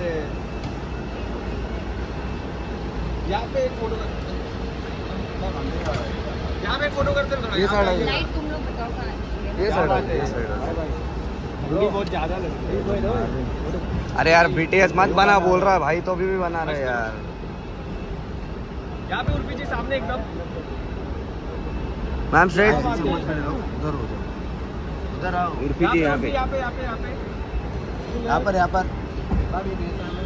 करते हैं। यहाँ पे एक फ़ोटो यहाँ पे एक फ़ोटो करते हैं। ये side है। तुम लोग बताओ कहाँ ये साइड है ये साइड है बहुत ज़्यादा लगती है। अरे यार बीटीएस मत बना बोल रहा है भाई तो अभी भी बना रहे यार। यहाँ पे उर्फी जी सामने एकदम। मैम स्ट्रेट उधर हो जाओ उधर आओ। उर्फी जी यहाँ पे यहाँ पे। यहाँ पे यहाँ पे यहाँ पर। यहाँ पर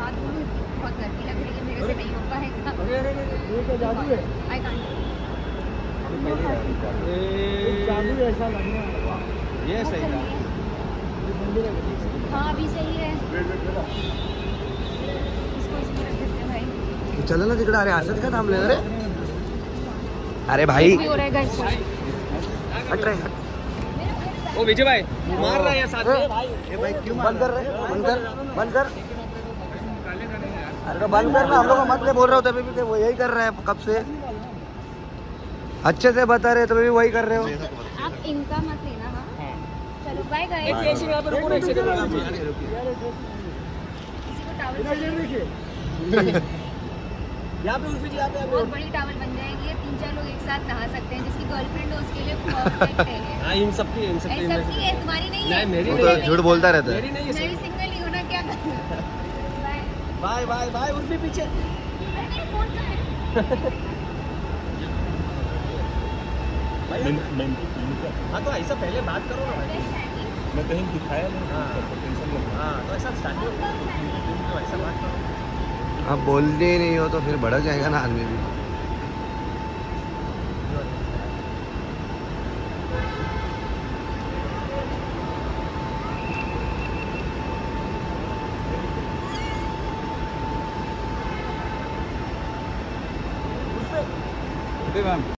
हाथ धोलूं? बहुत गर्मी लग रही है मेरे से नहीं हो पाएगा अरे अरे अरे, ये क्या जादू है? आई कांट जादू ऐसा लगना ये सही था। हाँ। अभी सही है। इसको इसमें रख देते हैं भाई। चलो ना तिकडे अरे असंच का थांबले रे। अरे भाई। हो रहा हट रे हट। ओ विजय भाई मार रहा है ये साथ में? ये भाई क्यों बंद कर रहे बंद कर बंद कर। अरे तो बंद कर ना हम लोग मत ले बोल रहे हो तभी भी वो यही कर रहे हैं कब से? अच्छे से बता रहे तभी भी वही कर रहे हो। आप इनका मत लेना हाँ? चलो बाय गाइस एक सेकंड यहाँ पे रुको ना, एक सेकंड। किसी को टावल चाहिए यहाँ पे उर्फी जी यहाँ पे बहुत बड़ी टावल बन जाएगी तीन चार लोग एक साथ नहा सकते हैं जिसकी गर्लफ्रेंड हो उसके लिए परफेक्ट है हाँ इन सबकी इन सबकी है तुम्हारी नहीं है। मेरी वो तो झूठ बोलता रहता मेरी है नहीं है सिंगल ही होना क्या bye bye bye bye Urfi पीछे। अरे मेरा फ़ोन कहाँ है। हाँ तो ऐसा पहले बात करो ना भाई। मैं कहीं दिखाया नहीं। हाँ। हाँ तो ऐसा स्टार्टिंग तो ऐसा बात करो। आप बोलते ही नहीं हो तो फिर बढ़ जाएगा ना आदमी भी। मैम।